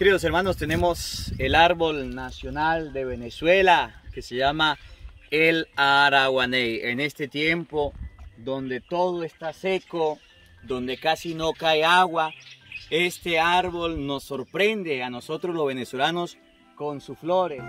Queridos hermanos, tenemos el árbol nacional de Venezuela que se llama el araguaney. En este tiempo donde todo está seco, donde casi no cae agua, este árbol nos sorprende a nosotros los venezolanos con sus flores.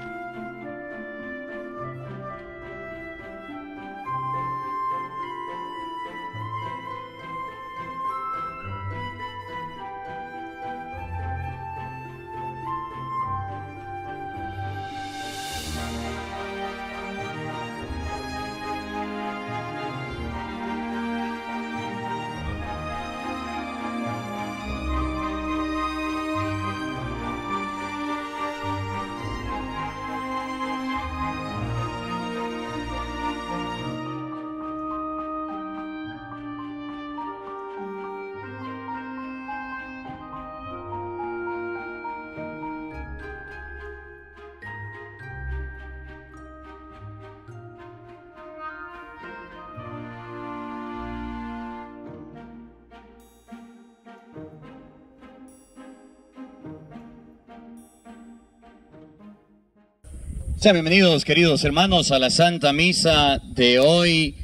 Sean bienvenidos, queridos hermanos, a la Santa Misa de hoy,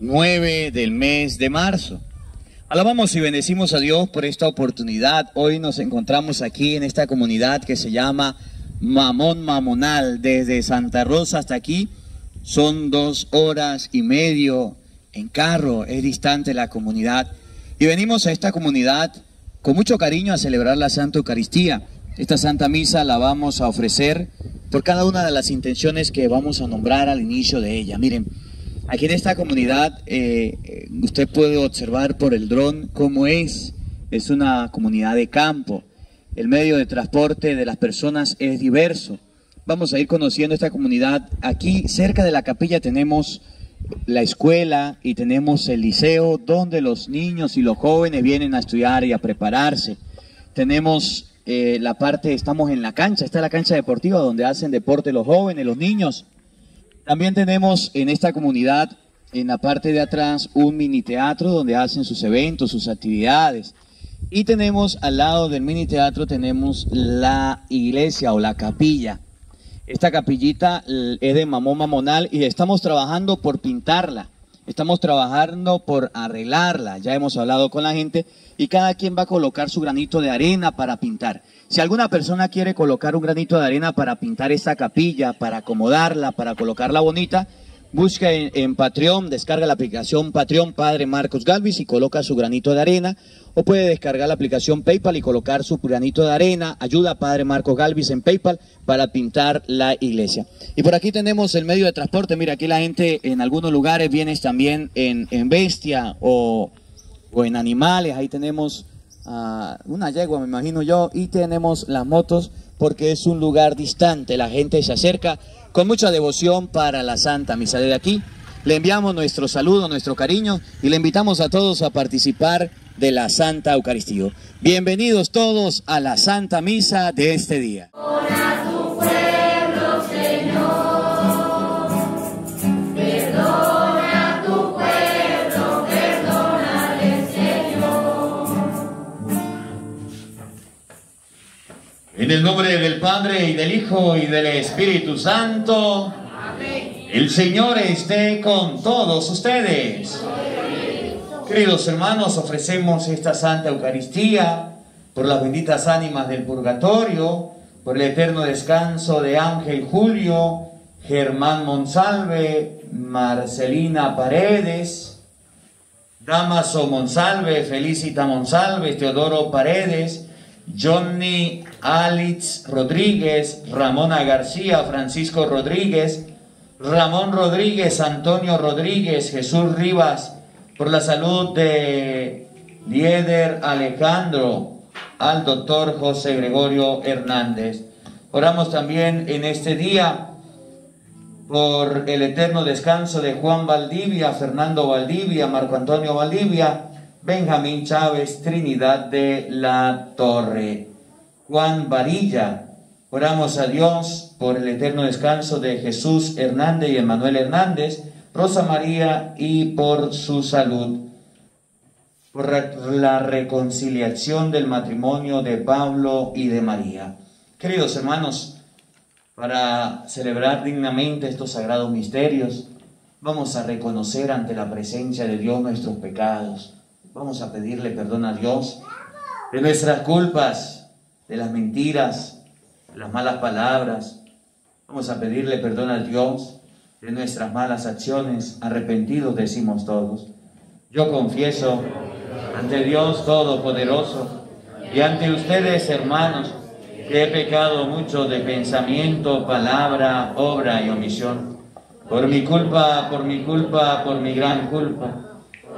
9 del mes de marzo. Alabamos y bendecimos a Dios por esta oportunidad. Hoy nos encontramos aquí en esta comunidad que se llama Mamón Mamonal. Desde Santa Rosa hasta aquí son dos horas y medio en carro, es distante la comunidad. Y venimos a esta comunidad con mucho cariño a celebrar la Santa Eucaristía. Esta Santa Misa la vamos a ofrecer por cada una de las intenciones que vamos a nombrar al inicio de ella. Miren, aquí en esta comunidad eh, eh, usted puede observar por el dron cómo es. Es una comunidad de campo. El medio de transporte de las personas es diverso. Vamos a ir conociendo esta comunidad. Aquí cerca de la capilla tenemos la escuela y tenemos el liceo donde los niños y los jóvenes vienen a estudiar y a prepararse. Tenemos eh, la parte, estamos en la cancha, está la cancha deportiva donde hacen deporte los jóvenes, los niños. También tenemos en esta comunidad, en la parte de atrás, un mini teatro donde hacen sus eventos, sus actividades. Y tenemos al lado del mini teatro, tenemos la iglesia o la capilla. Esta capillita es de mamón mamonal y estamos trabajando por pintarla. Estamos trabajando por arreglarla. Ya hemos hablado con la gente y cada quien va a colocar su granito de arena para pintar. Si alguna persona quiere colocar un granito de arena para pintar esta capilla, para acomodarla, para colocarla bonita, busca en, Patreon, descarga la aplicación Patreon Padre Marcos Galvis y coloca su granito de arena. O puede descargar la aplicación PayPal y colocar su granito de arena. Ayuda a Padre Marcos Galvis en PayPal para pintar la iglesia. Y por aquí tenemos el medio de transporte. Mira, aquí la gente en algunos lugares viene también en, en bestia o o en animales. Ahí tenemos uh, una yegua, me imagino yo, y tenemos las motos porque es un lugar distante. La gente se acerca con mucha devoción para la Santa Misa. Desde aquí le enviamos nuestro saludo, nuestro cariño y le invitamos a todos a participar de la Santa Eucaristía. Bienvenidos todos a la Santa Misa de este día. En el nombre del Padre y del Hijo y del Espíritu Santo. El Señor esté con todos ustedes. Queridos hermanos, ofrecemos esta Santa Eucaristía por las benditas ánimas del purgatorio, por el eterno descanso de Ángel Julio, Germán Monsalve, Marcelina Paredes, Damaso Monsalve, Felicita Monsalve, Teodoro Paredes, Johnny Alex Rodríguez, Ramona García, Francisco Rodríguez, Ramón Rodríguez, Antonio Rodríguez, Jesús Rivas, por la salud de Lieder Alejandro, al doctor José Gregorio Hernández. Oramos también en este día por el eterno descanso de Juan Valdivia, Fernando Valdivia, Marco Antonio Valdivia, Benjamín Chávez, Trinidad de la Torre. Juan Varilla, oramos a Dios por el eterno descanso de Jesús Hernández y Emanuel Hernández, Rosa María y por su salud. por la reconciliación del matrimonio de Pablo y de María. Queridos hermanos, para celebrar dignamente estos sagrados misterios, vamos a reconocer ante la presencia de Dios nuestros pecados. Vamos a pedirle perdón a Dios de nuestras culpas, de las mentiras, de las malas palabras. Vamos a pedirle perdón a Dios de nuestras malas acciones. Arrepentidos decimos todos. Yo confieso ante Dios Todopoderoso y ante ustedes, hermanos, que he pecado mucho de pensamiento, palabra, obra y omisión. Por mi culpa, por mi culpa, por mi gran culpa.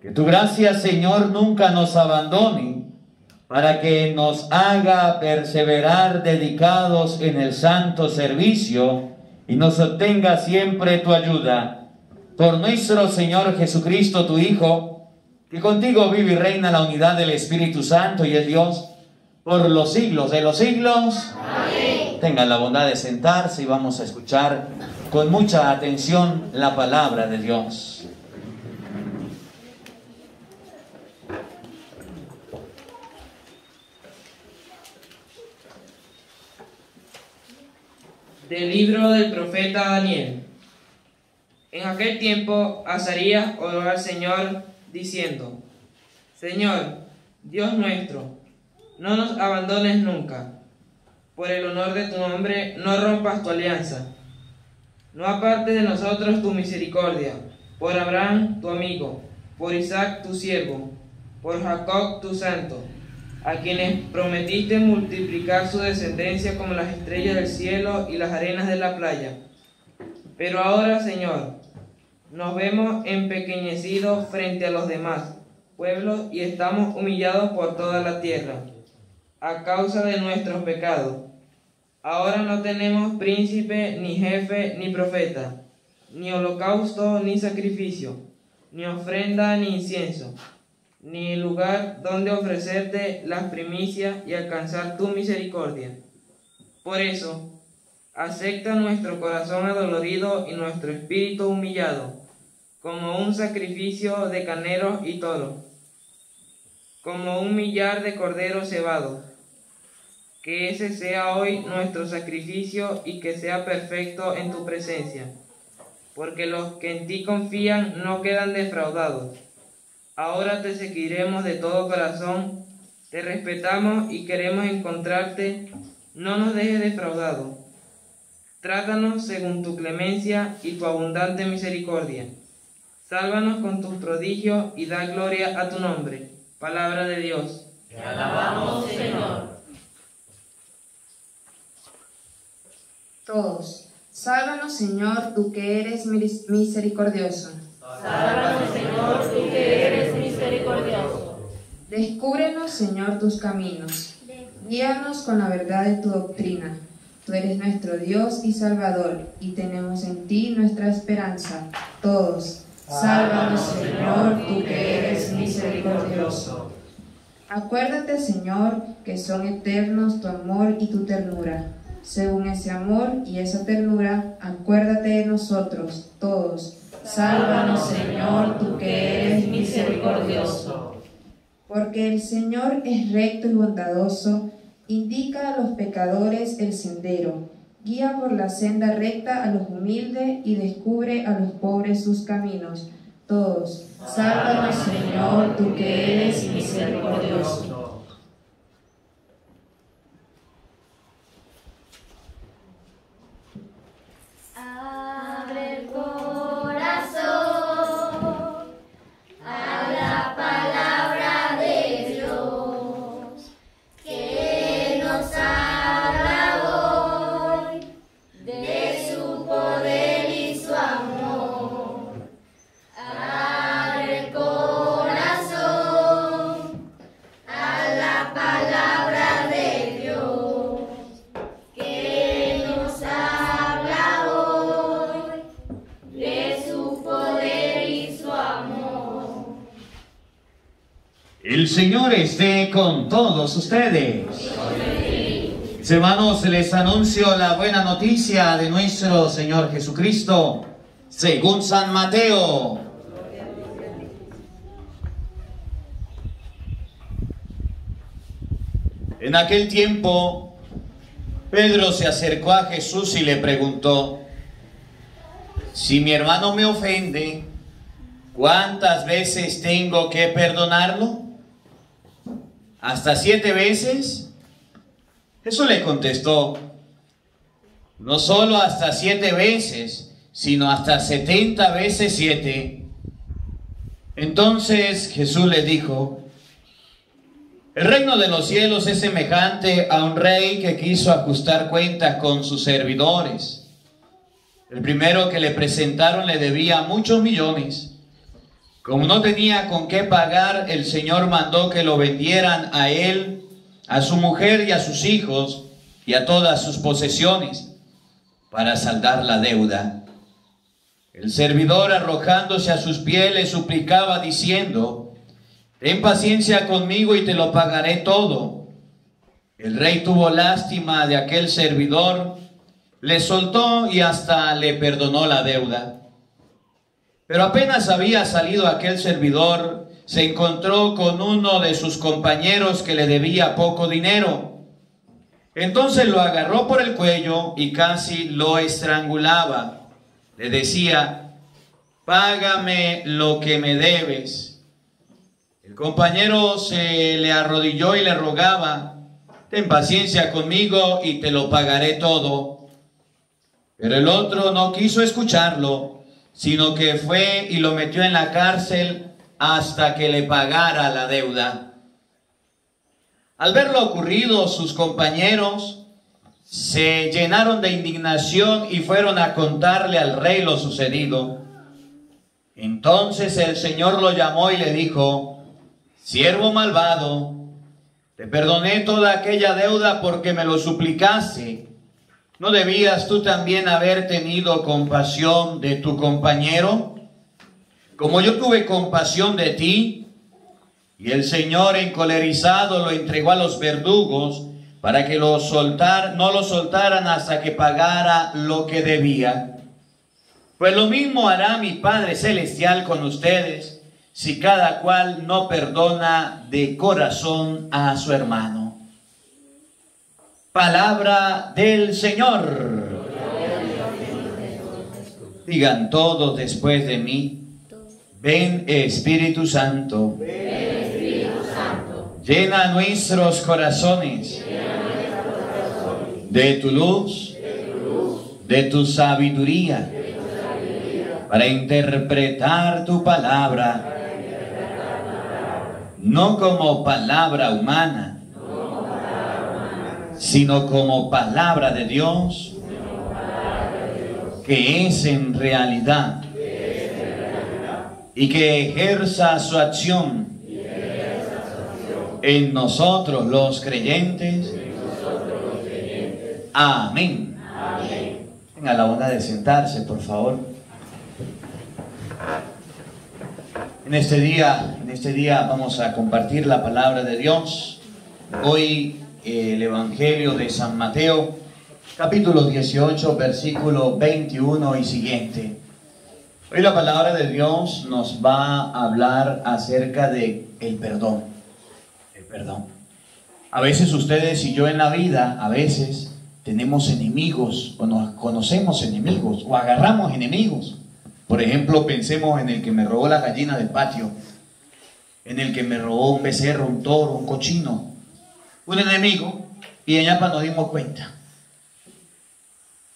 Que tu gracia, Señor, nunca nos abandone para que nos haga perseverar dedicados en el santo servicio y nos obtenga siempre tu ayuda. Por nuestro Señor Jesucristo, tu Hijo, que contigo vive y reina la unidad del Espíritu Santo y es Dios por los siglos de los siglos. Tengan la bondad de sentarse y vamos a escuchar con mucha atención la palabra de Dios. Del libro del profeta Daniel. En aquel tiempo Azarías oró al Señor diciendo, Señor, Dios nuestro, no nos abandones nunca. Por el honor de tu nombre, no rompas tu alianza. No apartes de nosotros tu misericordia. Por Abraham, tu amigo. Por Isaac, tu siervo. Por Jacob, tu santo. A quienes prometiste multiplicar su descendencia como las estrellas del cielo y las arenas de la playa. Pero ahora, Señor, nos vemos empequeñecidos frente a los demás pueblos y estamos humillados por toda la tierra a causa de nuestros pecados. Ahora no tenemos príncipe, ni jefe, ni profeta, ni holocausto, ni sacrificio, ni ofrenda, ni incienso, ni lugar donde ofrecerte las primicias y alcanzar tu misericordia. Por eso, acepta nuestro corazón adolorido y nuestro espíritu humillado, como un sacrificio de carneros y toros, como un millar de corderos cebados que ese sea hoy nuestro sacrificio y que sea perfecto en tu presencia, porque los que en ti confían no quedan defraudados. Ahora te seguiremos de todo corazón, te respetamos y queremos encontrarte, no nos dejes defraudados. Trátanos según tu clemencia y tu abundante misericordia. Sálvanos con tus prodigios y da gloria a tu nombre. Palabra de Dios. Te alabamos, Señor. Todos. Sálvanos, Señor, tú que eres misericordioso. Sálvanos, Señor, tú que eres misericordioso. Descúbrenos, Señor, tus caminos. Guíanos con la verdad de tu doctrina. Tú eres nuestro Dios y Salvador, y tenemos en ti nuestra esperanza. Todos, sálvanos, Señor, tú que eres misericordioso. Acuérdate, Señor, que son eternos tu amor y tu ternura. Según ese amor y esa ternura, acuérdate de nosotros, todos. Sálvanos, Señor, tú que eres misericordioso. Porque el Señor es recto y bondadoso, indica a los pecadores el sendero, guía por la senda recta a los humildes y descubre a los pobres sus caminos. Todos, sálvanos Señor, tú que eres misericordioso. Todos ustedes. hermanos, les anuncio la buena noticia de nuestro Señor Jesucristo, según San Mateo. En aquel tiempo, Pedro se acercó a Jesús y le preguntó, si mi hermano me ofende, ¿cuántas veces tengo que perdonarlo? ¿Hasta siete veces? Jesús le contestó, no solo hasta siete veces, sino hasta setenta veces siete. Entonces Jesús le dijo, el reino de los cielos es semejante a un rey que quiso ajustar cuentas con sus servidores. El primero que le presentaron le debía muchos millones. Como no tenía con qué pagar, el Señor mandó que lo vendieran a él, a su mujer y a sus hijos y a todas sus posesiones para saldar la deuda. El servidor arrojándose a sus pies le suplicaba diciendo, ten paciencia conmigo y te lo pagaré todo. El rey tuvo lástima de aquel servidor, le soltó y hasta le perdonó la deuda. Pero apenas había salido aquel servidor, se encontró con uno de sus compañeros que le debía poco dinero. Entonces lo agarró por el cuello y casi lo estrangulaba. Le decía, págame lo que me debes. El compañero se le arrodilló y le rogaba, ten paciencia conmigo y te lo pagaré todo. Pero el otro no quiso escucharlo sino que fue y lo metió en la cárcel hasta que le pagara la deuda. Al ver lo ocurrido, sus compañeros se llenaron de indignación y fueron a contarle al rey lo sucedido. Entonces el Señor lo llamó y le dijo, siervo malvado, te perdoné toda aquella deuda porque me lo suplicaste. ¿No debías tú también haber tenido compasión de tu compañero? Como yo tuve compasión de ti, y el Señor encolerizado lo entregó a los verdugos para que lo soltar, no lo soltaran hasta que pagara lo que debía. Pues lo mismo hará mi Padre Celestial con ustedes si cada cual no perdona de corazón a su hermano. Palabra del Señor. Digan todos después de mí. Ven Espíritu Santo. Llena nuestros corazones de tu luz, de tu sabiduría, para interpretar tu palabra, no como palabra humana, sino como palabra de Dios, que es en realidad y que ejerza su acción en nosotros los creyentes. Amén. Tenga la bondad de sentarse, por favor. En este día, en este día vamos a compartir la palabra de Dios. Hoy el Evangelio de San Mateo, capítulo 18, versículo 21 y siguiente. Hoy la palabra de Dios nos va a hablar acerca de el perdón. El perdón. A veces ustedes y yo en la vida, a veces tenemos enemigos o nos conocemos enemigos o agarramos enemigos. Por ejemplo, pensemos en el que me robó la gallina del patio, en el que me robó un becerro, un toro, un cochino, un enemigo, y en Yapa nos dimos cuenta.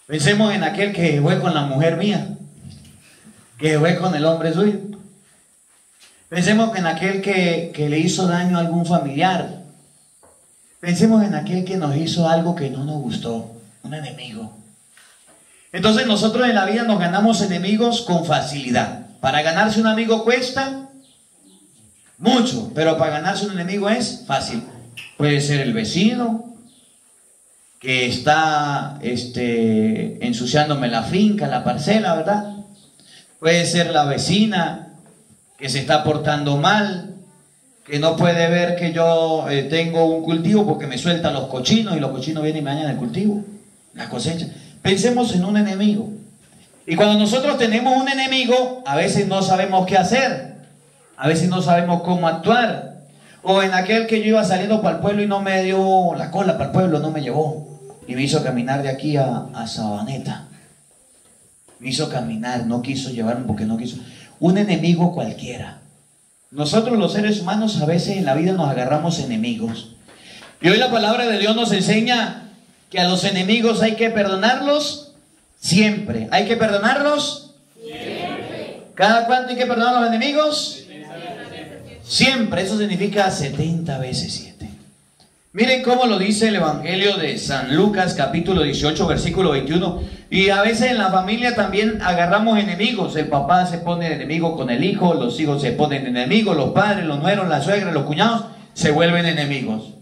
Pensemos en aquel que fue con la mujer mía, que fue con el hombre suyo. Pensemos en aquel que, que le hizo daño a algún familiar. Pensemos en aquel que nos hizo algo que no nos gustó, un enemigo. Entonces nosotros en la vida nos ganamos enemigos con facilidad. Para ganarse un amigo cuesta mucho, pero para ganarse un enemigo es fácil. Puede ser el vecino que está este, ensuciándome la finca, la parcela, ¿verdad? Puede ser la vecina que se está portando mal, que no puede ver que yo eh, tengo un cultivo porque me sueltan los cochinos y los cochinos vienen y me dañan el cultivo, la cosecha. Pensemos en un enemigo. Y cuando nosotros tenemos un enemigo, a veces no sabemos qué hacer, a veces no sabemos cómo actuar. O en aquel que yo iba saliendo para el pueblo y no me dio la cola para el pueblo, no me llevó. Y me hizo caminar de aquí a, a Sabaneta me hizo caminar, no quiso llevarme porque no quiso. Un enemigo cualquiera. Nosotros los seres humanos a veces en la vida nos agarramos enemigos. Y hoy la palabra de Dios nos enseña que a los enemigos hay que perdonarlos siempre. ¿Hay que perdonarlos? Siempre. ¿Cada cuánto hay que perdonar a los enemigos? Siempre. Eso significa 70 veces 7. Miren cómo lo dice el Evangelio de San Lucas capítulo 18 versículo 21. Y a veces en la familia también agarramos enemigos. El papá se pone enemigo con el hijo, los hijos se ponen enemigos, los padres, los nueros, la suegra, los cuñados se vuelven enemigos.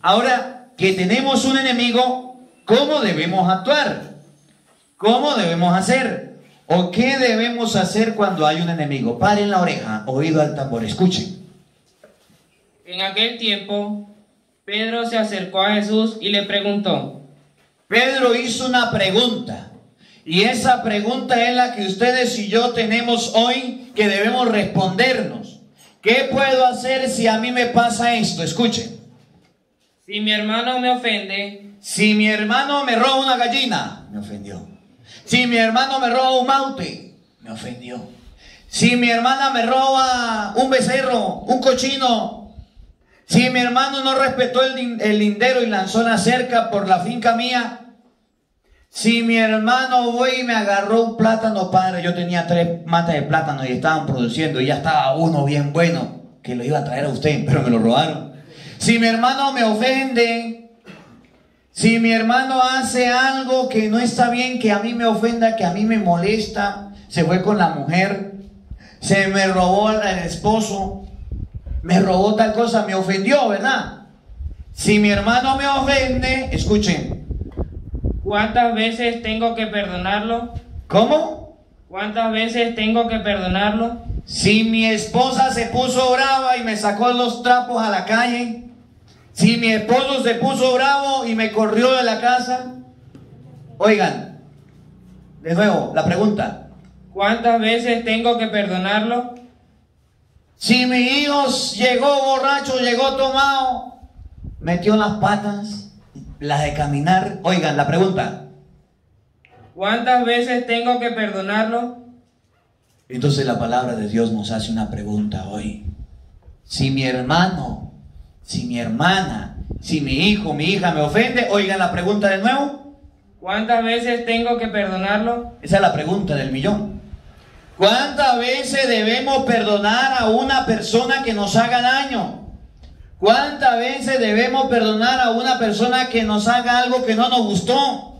Ahora que tenemos un enemigo, ¿cómo debemos actuar? ¿Cómo debemos hacer? ¿O qué debemos hacer cuando hay un enemigo? Paren la oreja, oído al tambor, escuchen. En aquel tiempo Pedro se acercó a Jesús y le preguntó. Pedro hizo una pregunta. Y esa pregunta es la que ustedes y yo tenemos hoy que debemos respondernos. ¿Qué puedo hacer si a mí me pasa esto? Escuchen. Si mi hermano me ofende. Si mi hermano me roba una gallina, me ofendió. Si mi hermano me roba un maute, me ofendió. Si mi hermana me roba un becerro, un cochino, si mi hermano no respetó el, el lindero y lanzó la cerca por la finca mía, si mi hermano voy y me agarró un plátano, padre, yo tenía tres matas de plátano y estaban produciendo y ya estaba uno bien bueno, que lo iba a traer a usted, pero me lo robaron. Si mi hermano me ofende, si mi hermano hace algo que no está bien, que a mí me ofenda, que a mí me molesta, se fue con la mujer, se me robó al esposo, me robó tal cosa, me ofendió, ¿verdad? Si mi hermano me ofende, escuchen. ¿Cuántas veces tengo que perdonarlo? ¿Cómo? ¿Cuántas veces tengo que perdonarlo? Si mi esposa se puso brava y me sacó los trapos a la calle, si mi esposo se puso bravo y me corrió de la casa, oigan, de nuevo, la pregunta. ¿Cuántas veces tengo que perdonarlo? Si mi hijo llegó borracho, llegó tomado, metió las patas, las de caminar. Oigan, la pregunta. ¿Cuántas veces tengo que perdonarlo? Entonces la palabra de Dios nos hace una pregunta hoy. Si mi hermano, si mi hermana, si mi hijo, mi hija me ofende, oigan la pregunta de nuevo. ¿Cuántas veces tengo que perdonarlo? Esa es la pregunta del millón. ¿Cuántas veces debemos perdonar a una persona que nos haga daño? ¿Cuántas veces debemos perdonar a una persona que nos haga algo que no nos gustó?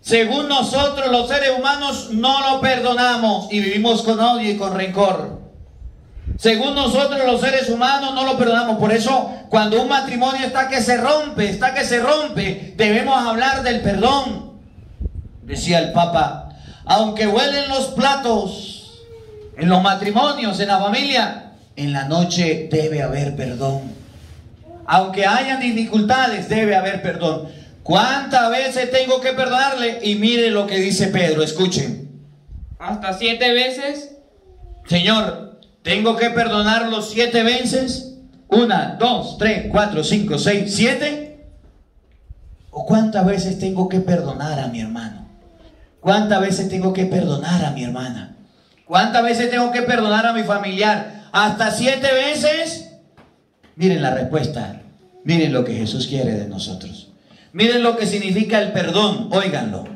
Según nosotros los seres humanos no lo perdonamos y vivimos con odio y con rencor. Según nosotros los seres humanos no lo perdonamos. Por eso cuando un matrimonio está que se rompe, está que se rompe, debemos hablar del perdón. Decía el Papa, aunque huelen los platos en los matrimonios, en la familia, en la noche debe haber perdón. Aunque hayan dificultades, debe haber perdón. ¿Cuántas veces tengo que perdonarle? Y mire lo que dice Pedro, escuchen. Hasta siete veces. Señor, ¿tengo que perdonarlo siete veces? Una, dos, tres, cuatro, cinco, seis, siete. ¿O cuántas veces tengo que perdonar a mi hermano? ¿Cuántas veces tengo que perdonar a mi hermana? ¿Cuántas veces tengo que perdonar a mi familiar? ¿Hasta siete veces? Miren la respuesta. Miren lo que Jesús quiere de nosotros. Miren lo que significa el perdón. Óiganlo.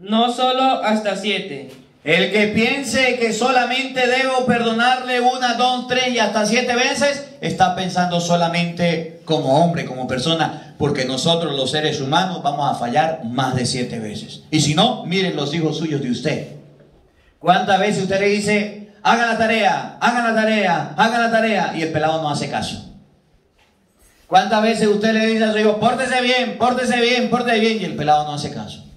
No solo hasta siete. El que piense que solamente debo perdonarle una, dos, tres y hasta siete veces, está pensando solamente como hombre, como persona, porque nosotros los seres humanos vamos a fallar más de siete veces. Y si no, miren los hijos suyos de usted. ¿Cuántas veces usted le dice, haga la tarea, haga la tarea, haga la tarea, y el pelado no hace caso? ¿Cuántas veces usted le dice a su hijo, pórtese bien, pórtese bien, pórtese bien, y el pelado no hace caso?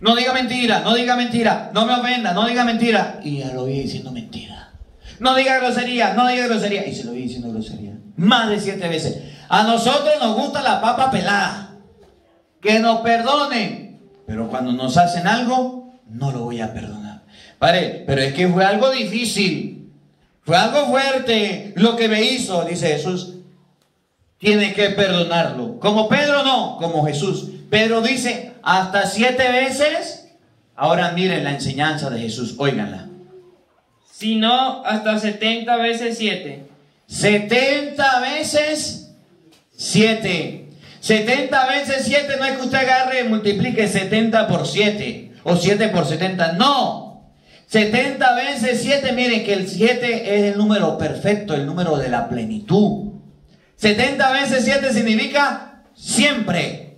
No diga mentira, no diga mentira, no me ofenda, no diga mentira. Y ya lo vi diciendo mentira. No diga grosería, no diga grosería. Y se lo vi diciendo grosería. Más de siete veces. A nosotros nos gusta la papa pelada. Que nos perdonen. Pero cuando nos hacen algo, no lo voy a perdonar. Pare, pero es que fue algo difícil. Fue algo fuerte lo que me hizo, dice Jesús. Tiene que perdonarlo. Como Pedro no, como Jesús. Pedro dice, hasta siete veces. Ahora miren la enseñanza de Jesús, óiganla. Si no, hasta setenta veces siete. 70 veces 7. 70 veces 7 no es que usted agarre y multiplique 70 por 7 o 7 por 70, no. 70 veces 7, miren que el 7 es el número perfecto, el número de la plenitud. 70 veces 7 significa siempre.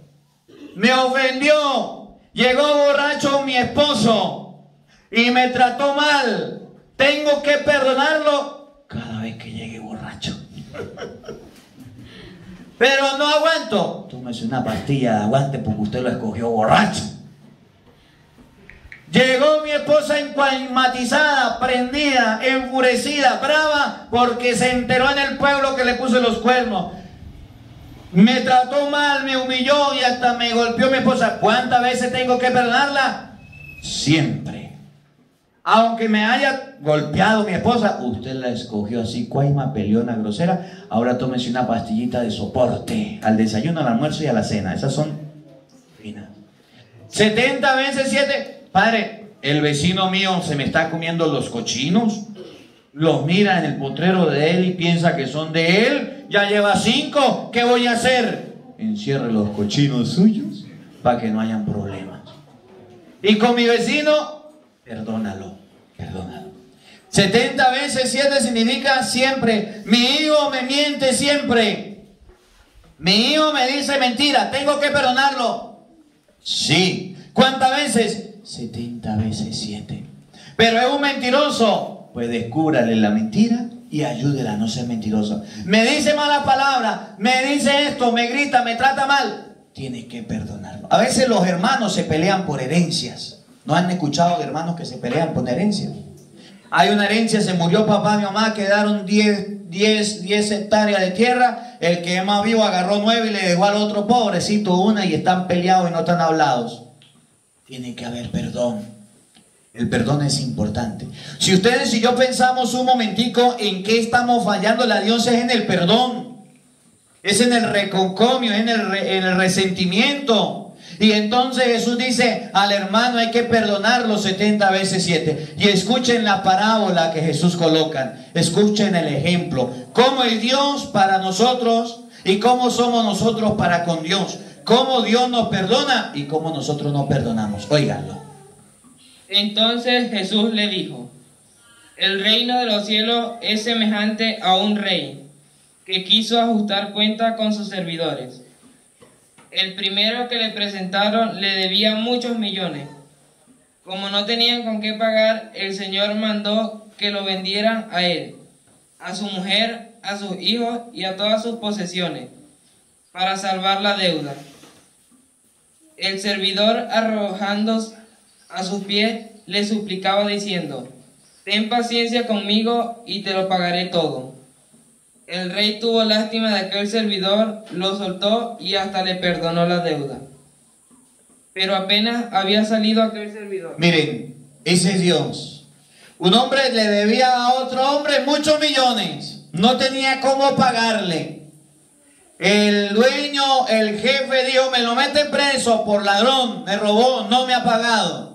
Me ofendió, llegó borracho mi esposo y me trató mal. Tengo que perdonarlo cada vez que llegue borracho. Pero no aguanto. Tómese una pastilla de aguante porque usted lo escogió borracho. Llegó mi esposa encuamatizada, prendida, enfurecida, brava, porque se enteró en el pueblo que le puse los cuernos. Me trató mal, me humilló y hasta me golpeó mi esposa. ¿Cuántas veces tengo que perdonarla? Siempre. Aunque me haya golpeado mi esposa, usted la escogió así, cuaima, peleona, grosera. Ahora tómese una pastillita de soporte al desayuno, al almuerzo y a la cena. Esas son finas. 70 veces 7. Padre, el vecino mío se me está comiendo los cochinos. Los mira en el potrero de él y piensa que son de él. Ya lleva cinco. ¿Qué voy a hacer? Encierre los cochinos suyos para que no hayan problemas. Y con mi vecino, perdónalo, perdónalo. 70 veces 7 significa siempre. Mi hijo me miente siempre. Mi hijo me dice mentira. Tengo que perdonarlo. Sí. ¿Cuántas veces? 70 veces 7. Pero es un mentiroso. Pues descúbrale la mentira y ayúdela a no ser mentiroso. Me dice mala palabra, me dice esto, me grita, me trata mal. Tiene que perdonarlo. A veces los hermanos se pelean por herencias. ¿No han escuchado de hermanos que se pelean por herencias? Hay una herencia, se murió papá, mi mamá, quedaron 10, 10, 10 hectáreas de tierra. El que es más vivo agarró 9 y le dejó al otro pobrecito una y están peleados y no están hablados. Tiene que haber perdón. El perdón es importante. Si ustedes y yo pensamos un momentico en qué estamos fallando la Dios es en el perdón. Es en el reconcomio, el, en el resentimiento. Y entonces Jesús dice al hermano hay que perdonarlo 70 veces 7. Y escuchen la parábola que Jesús coloca. Escuchen el ejemplo. Cómo es Dios para nosotros y cómo somos nosotros para con Dios. Cómo Dios nos perdona y cómo nosotros no perdonamos. Óiganlo. Entonces Jesús le dijo, el reino de los cielos es semejante a un rey que quiso ajustar cuenta con sus servidores. El primero que le presentaron le debía muchos millones. Como no tenían con qué pagar, el Señor mandó que lo vendieran a él a su mujer, a sus hijos y a todas sus posesiones, para salvar la deuda. El servidor, arrojándose a sus pies, le suplicaba diciendo, Ten paciencia conmigo y te lo pagaré todo. El rey tuvo lástima de aquel servidor, lo soltó y hasta le perdonó la deuda. Pero apenas había salido aquel servidor. Miren, ese es Dios. Un hombre le debía a otro hombre muchos millones. No tenía cómo pagarle. El dueño, el jefe dijo, me lo mete preso por ladrón, me robó, no me ha pagado.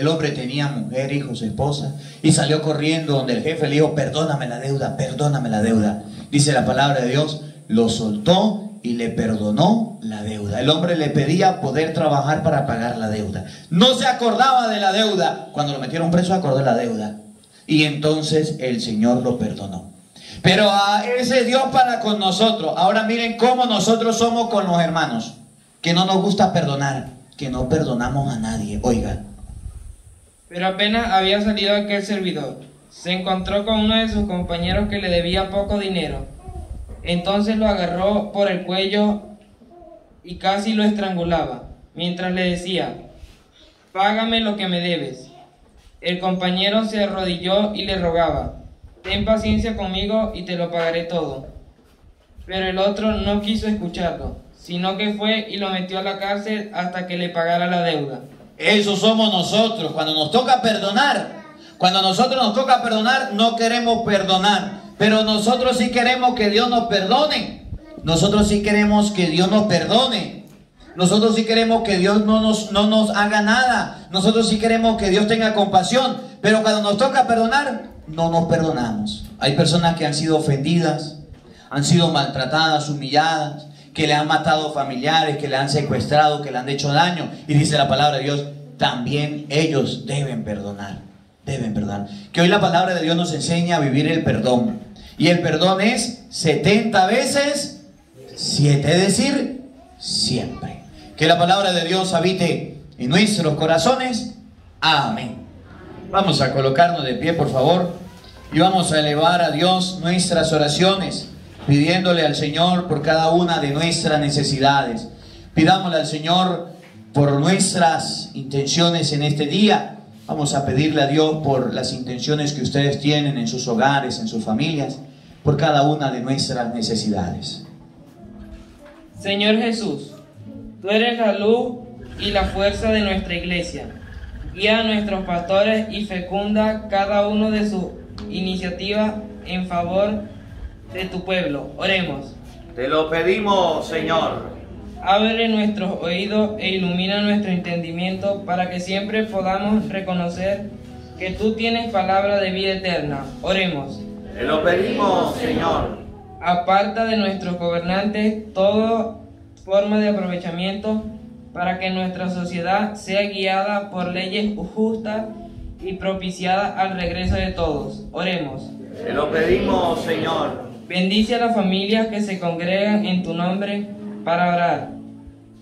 El hombre tenía mujer, hijos, esposa, y salió corriendo donde el jefe le dijo, perdóname la deuda, perdóname la deuda. Dice la palabra de Dios, lo soltó y le perdonó la deuda. El hombre le pedía poder trabajar para pagar la deuda. No se acordaba de la deuda. Cuando lo metieron preso, acordó la deuda. Y entonces el Señor lo perdonó. Pero a ese Dios para con nosotros. Ahora miren cómo nosotros somos con los hermanos. Que no nos gusta perdonar. Que no perdonamos a nadie. Oiga. Pero apenas había salido aquel servidor. Se encontró con uno de sus compañeros que le debía poco dinero. Entonces lo agarró por el cuello y casi lo estrangulaba, mientras le decía, Págame lo que me debes. El compañero se arrodilló y le rogaba, Ten paciencia conmigo y te lo pagaré todo. Pero el otro no quiso escucharlo, sino que fue y lo metió a la cárcel hasta que le pagara la deuda. Eso somos nosotros. Cuando nos toca perdonar, cuando nosotros nos toca perdonar, no queremos perdonar. Pero nosotros sí queremos que Dios nos perdone. Nosotros sí queremos que Dios nos perdone. Nosotros sí queremos que Dios no nos, no nos haga nada. Nosotros sí queremos que Dios tenga compasión. Pero cuando nos toca perdonar, no nos perdonamos. Hay personas que han sido ofendidas, han sido maltratadas, humilladas, que le han matado familiares, que le han secuestrado, que le han hecho daño. Y dice la palabra de Dios, también ellos deben perdonar. Deben perdonar. Que hoy la palabra de Dios nos enseña a vivir el perdón. Y el perdón es 70 veces 7, es decir, siempre. Que la palabra de Dios habite en nuestros corazones. Amén. Vamos a colocarnos de pie, por favor, y vamos a elevar a Dios nuestras oraciones, pidiéndole al Señor por cada una de nuestras necesidades. Pidámosle al Señor por nuestras intenciones en este día. Vamos a pedirle a Dios por las intenciones que ustedes tienen en sus hogares, en sus familias, por cada una de nuestras necesidades. Señor Jesús, tú eres la luz y la fuerza de nuestra iglesia. Guía a nuestros pastores y fecunda cada uno de sus iniciativas en favor de tu pueblo. Oremos. Te lo pedimos, Señor. Abre nuestros oídos e ilumina nuestro entendimiento para que siempre podamos reconocer que tú tienes palabra de vida eterna. Oremos. Te lo pedimos, Señor. Aparta de nuestros gobernantes toda forma de aprovechamiento para que nuestra sociedad sea guiada por leyes justas y propiciada al regreso de todos. Oremos. Te lo pedimos, Señor. Bendice a las familias que se congregan en tu nombre para orar.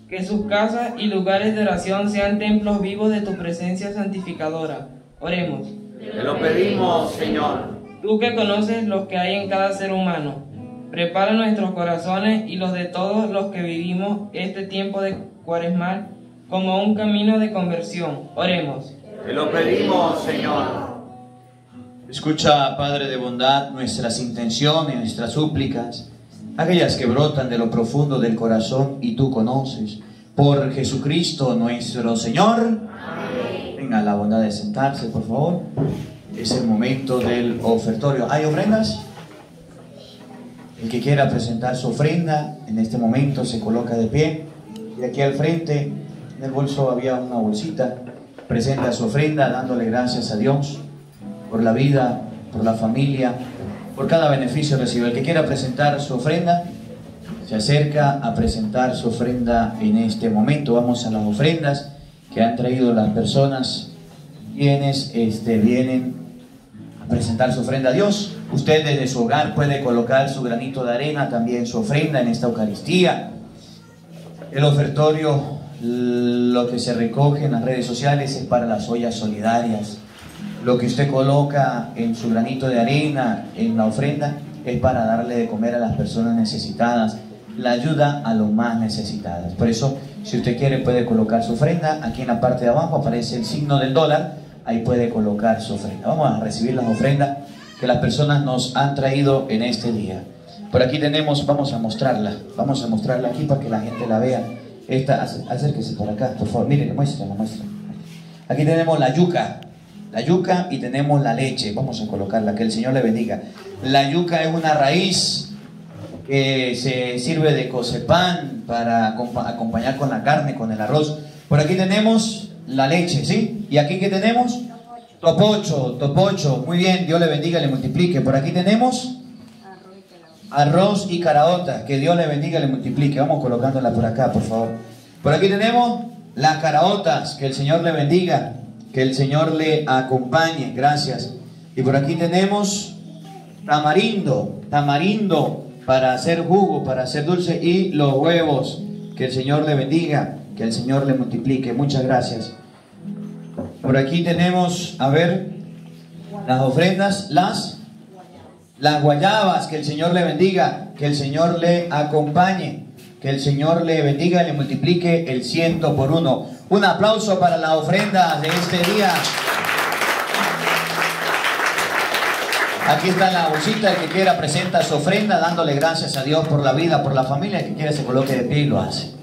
Que sus casas y lugares de oración sean templos vivos de tu presencia santificadora. Oremos. Te lo pedimos, Señor. Tú que conoces los que hay en cada ser humano, prepara nuestros corazones y los de todos los que vivimos este tiempo de cuaresmal como un camino de conversión. Oremos. Te lo pedimos, Señor. Escucha, Padre de bondad, nuestras intenciones, nuestras súplicas, aquellas que brotan de lo profundo del corazón y tú conoces. Por Jesucristo nuestro Señor. Amén. Venga la bondad de sentarse, por favor. Es el momento del ofertorio. ¿Hay ofrendas? El que quiera presentar su ofrenda, en este momento se coloca de pie. Y aquí al frente, en el bolso había una bolsita. Presenta su ofrenda dándole gracias a Dios por la vida, por la familia, por cada beneficio recibido. El que quiera presentar su ofrenda, se acerca a presentar su ofrenda en este momento. Vamos a las ofrendas que han traído las personas quienes este, vienen a presentar su ofrenda a Dios. Usted desde su hogar puede colocar su granito de arena, también su ofrenda en esta Eucaristía. El ofertorio, lo que se recoge en las redes sociales es para las ollas solidarias. Lo que usted coloca en su granito de arena, en la ofrenda, es para darle de comer a las personas necesitadas, la ayuda a los más necesitadas. Por eso, si usted quiere, puede colocar su ofrenda. Aquí en la parte de abajo aparece el signo del dólar, ahí puede colocar su ofrenda. Vamos a recibir las ofrendas que las personas nos han traído en este día. Por aquí tenemos, vamos a mostrarla, vamos a mostrarla aquí para que la gente la vea. Esta, acérquese por acá, por favor, miren, muestra, la muestra. Aquí tenemos la yuca, la yuca y tenemos la leche. Vamos a colocarla, que el Señor le bendiga. La yuca es una raíz que se sirve de cocepán para acompañar con la carne, con el arroz. Por aquí tenemos la leche, ¿sí? Y aquí que tenemos topocho, topocho. Muy bien, Dios le bendiga, le multiplique. Por aquí tenemos arroz y caraota. Que Dios le bendiga, le multiplique. Vamos colocándola por acá, por favor. Por aquí tenemos las caraotas. Que el Señor le bendiga. Que el Señor le acompañe. Gracias. Y por aquí tenemos tamarindo. Tamarindo para hacer jugo, para hacer dulce. Y los huevos. Que el Señor le bendiga. Que el Señor le multiplique. Muchas gracias. Por aquí tenemos, a ver, las ofrendas, las las guayabas, que el Señor le bendiga, que el Señor le acompañe, que el Señor le bendiga y le multiplique el ciento por uno. Un aplauso para la ofrenda de este día. Aquí está la bolsita, el que quiera presenta su ofrenda, dándole gracias a Dios por la vida, por la familia, el que quiera se coloque de pie y lo hace.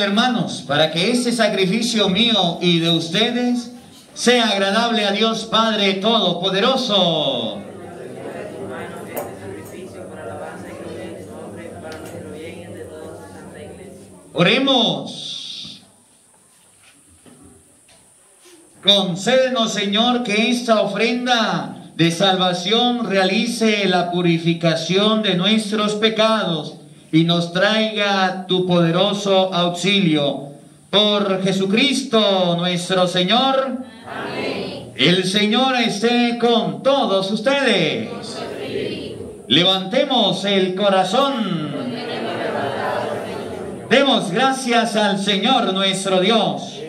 Hermanos, para que ese sacrificio mío y de ustedes sea agradable a Dios Padre Todopoderoso. Oremos. Concédenos, Señor, que esta ofrenda de salvación realice la purificación de nuestros pecados y nos traiga tu poderoso auxilio. Por Jesucristo nuestro Señor. Amén. El Señor esté con todos ustedes. Levantemos el corazón. Demos gracias al Señor nuestro Dios.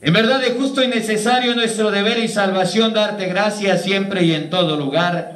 En verdad es justo y necesario nuestro deber y salvación darte gracias siempre y en todo lugar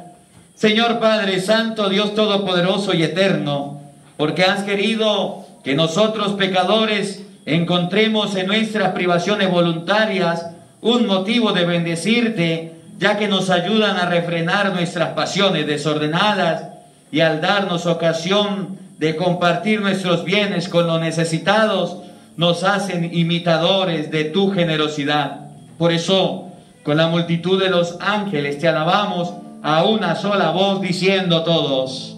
Señor Padre Santo, Dios Todopoderoso y Eterno, porque has querido que nosotros pecadores encontremos en nuestras privaciones voluntarias un motivo de bendecirte, ya que nos ayudan a refrenar nuestras pasiones desordenadas y al darnos ocasión de compartir nuestros bienes con los necesitados, nos hacen imitadores de tu generosidad. Por eso, con la multitud de los ángeles te alabamos a una sola voz diciendo todos.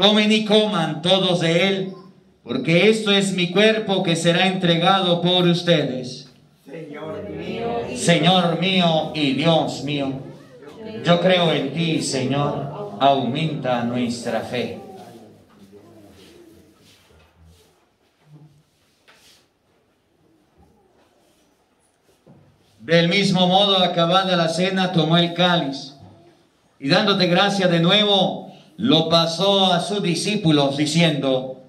Tomen y coman todos de él, porque esto es mi cuerpo que será entregado por ustedes. Señor mío y Dios mío, yo creo en ti, Señor, aumenta nuestra fe. Del mismo modo, acabada la cena, tomó el cáliz y dándote gracia de nuevo, lo pasó a sus discípulos diciendo,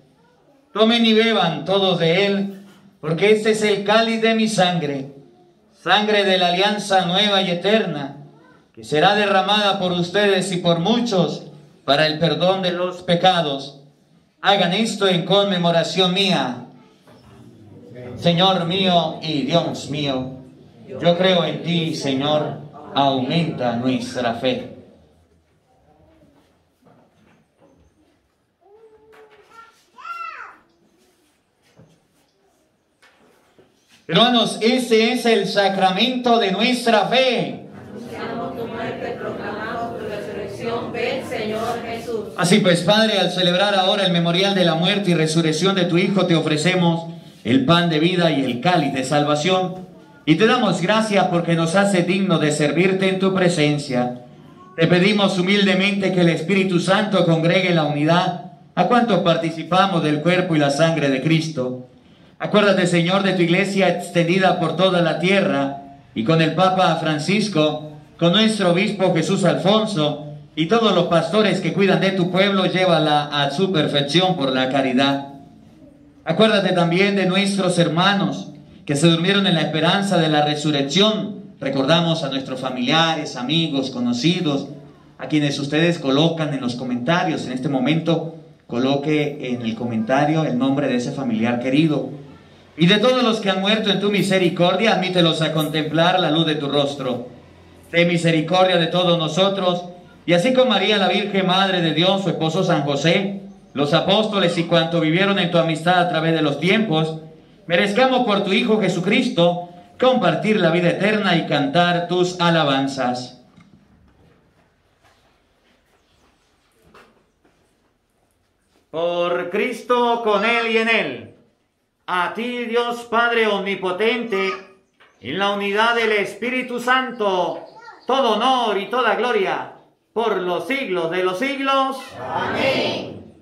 tomen y beban todos de él, porque este es el cáliz de mi sangre, sangre de la alianza nueva y eterna, que será derramada por ustedes y por muchos para el perdón de los pecados. Hagan esto en conmemoración mía. Señor mío y Dios mío, yo creo en ti, Señor, aumenta nuestra fe. Hermanos, ese es el sacramento de nuestra fe. Así pues, Padre, al celebrar ahora el memorial de la muerte y resurrección de tu Hijo, te ofrecemos el pan de vida y el cáliz de salvación. Y te damos gracias porque nos hace digno de servirte en tu presencia. Te pedimos humildemente que el Espíritu Santo congregue la unidad a cuantos participamos del cuerpo y la sangre de Cristo Acuérdate, Señor, de tu iglesia extendida por toda la tierra y con el Papa Francisco, con nuestro obispo Jesús Alfonso y todos los pastores que cuidan de tu pueblo, llévala a su perfección por la caridad. Acuérdate también de nuestros hermanos que se durmieron en la esperanza de la resurrección. Recordamos a nuestros familiares, amigos, conocidos, a quienes ustedes colocan en los comentarios. En este momento, coloque en el comentario el nombre de ese familiar querido y de todos los que han muerto en tu misericordia, admítelos a contemplar la luz de tu rostro. Ten misericordia de todos nosotros, y así como María la Virgen, Madre de Dios, su esposo San José, los apóstoles y cuanto vivieron en tu amistad a través de los tiempos, merezcamos por tu Hijo Jesucristo compartir la vida eterna y cantar tus alabanzas. Por Cristo, con Él y en Él a ti, Dios Padre Omnipotente, en la unidad del Espíritu Santo, todo honor y toda gloria por los siglos de los siglos. Amén.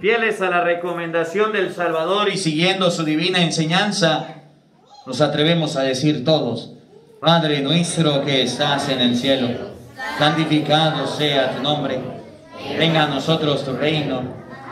Fieles a la recomendación del Salvador y siguiendo su divina enseñanza, nos atrevemos a decir todos, Padre nuestro que estás en el cielo, santificado sea tu nombre, venga a nosotros tu reino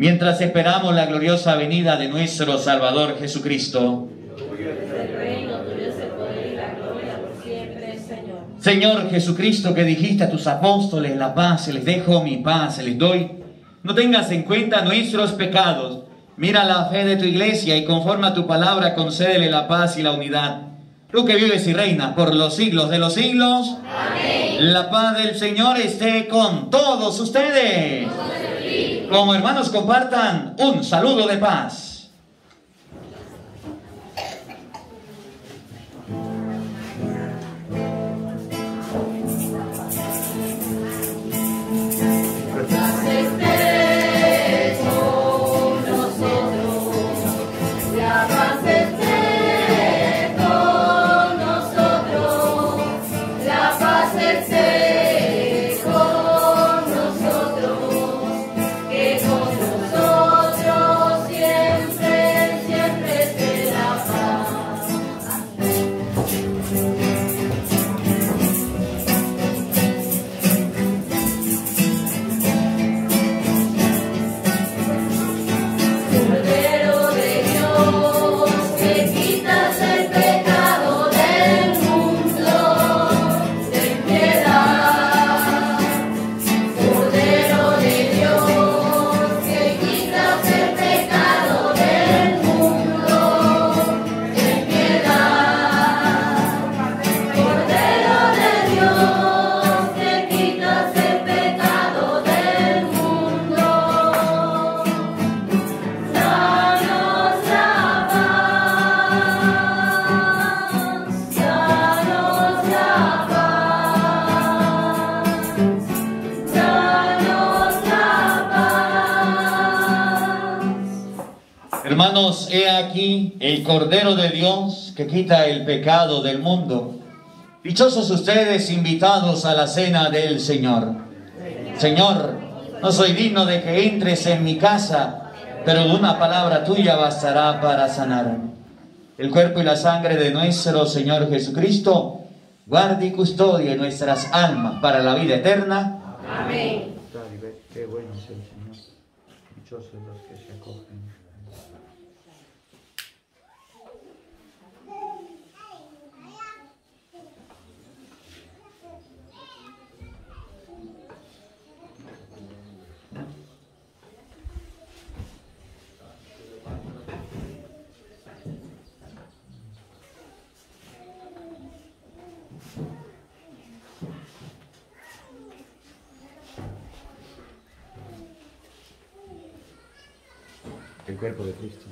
mientras esperamos la gloriosa venida de nuestro Salvador Jesucristo. Señor Jesucristo, que dijiste a tus apóstoles, la paz se les dejo, mi paz se les doy. No tengas en cuenta nuestros pecados. Mira la fe de tu iglesia y conforme a tu palabra concédele la paz y la unidad. Tú que vives y reinas por los siglos de los siglos. Amén. La paz del Señor esté con todos ustedes. Como hermanos compartan un saludo de paz. Hermanos, he aquí el Cordero de Dios que quita el pecado del mundo. Dichosos ustedes invitados a la cena del Señor. Señor, no soy digno de que entres en mi casa, pero una palabra tuya bastará para sanar. El cuerpo y la sangre de nuestro Señor Jesucristo, guarde y custodie nuestras almas para la vida eterna. Amén. Qué bueno es el Señor. Dichosos los que se acogen. El cuerpo de Cristo.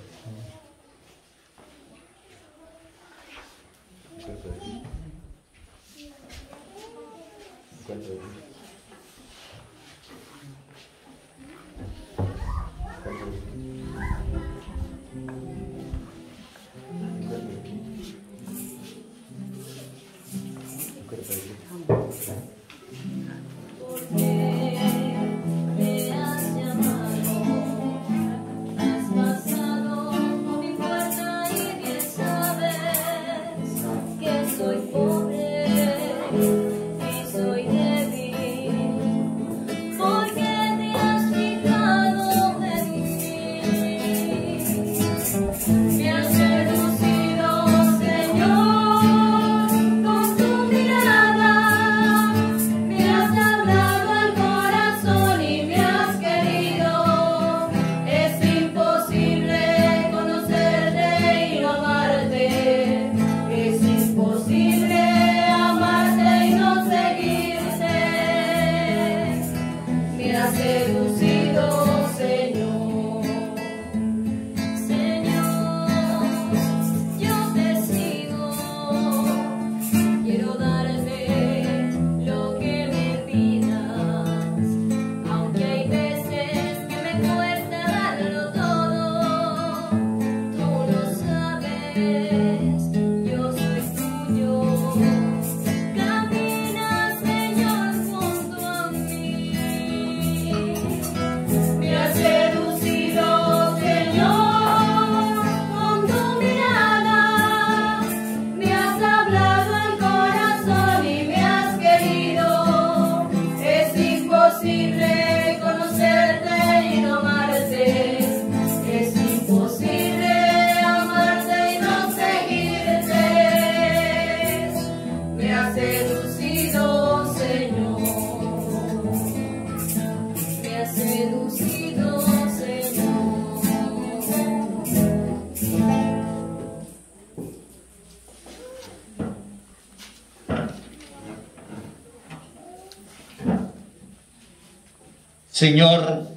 Señor,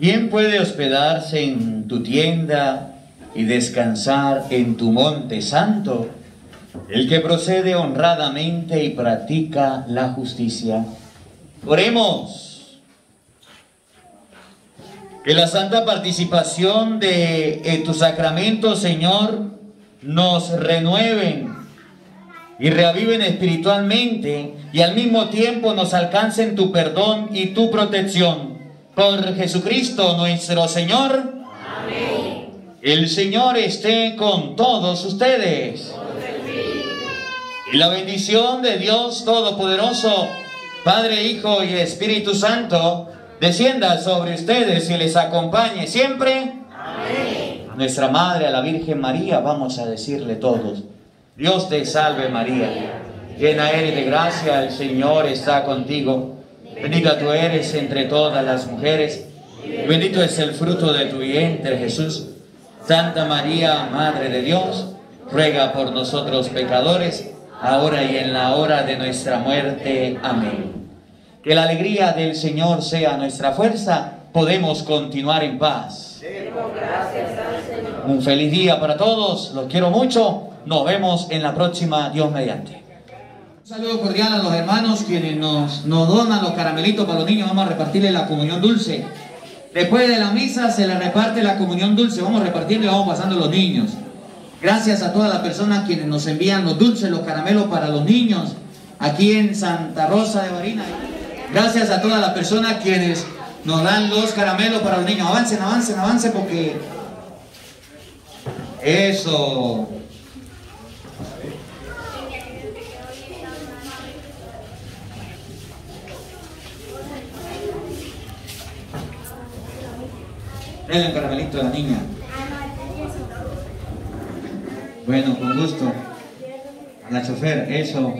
¿quién puede hospedarse en tu tienda y descansar en tu monte santo? El que procede honradamente y practica la justicia. Oremos. Que la santa participación de tu sacramento, Señor, nos renueven y reaviven espiritualmente y al mismo tiempo nos alcancen tu perdón y tu protección. Por Jesucristo nuestro Señor. El Señor esté con todos ustedes. Y la bendición de Dios Todopoderoso, Padre, Hijo y Espíritu Santo, descienda sobre ustedes y les acompañe siempre. A nuestra Madre, a la Virgen María, vamos a decirle todos. Dios te salve María, llena eres de gracia, el Señor está contigo. Bendita tú eres entre todas las mujeres, y bendito es el fruto de tu vientre Jesús. Santa María, Madre de Dios, ruega por nosotros pecadores, ahora y en la hora de nuestra muerte. Amén. Que la alegría del Señor sea nuestra fuerza, podemos continuar en paz. Un feliz día para todos, los quiero mucho, nos vemos en la próxima, Dios mediante. Un saludo cordial a los hermanos quienes nos, nos donan los caramelitos para los niños, vamos a repartirles la comunión dulce. Después de la misa se le reparte la comunión dulce. Vamos repartiendo y vamos pasando los niños. Gracias a todas las personas quienes nos envían los dulces, los caramelos para los niños aquí en Santa Rosa de Barina. Gracias a todas las personas quienes nos dan los caramelos para los niños. Avancen, avancen, avancen porque... Eso. Denle un caramelito a la niña. Bueno, con gusto. La chofer, eso.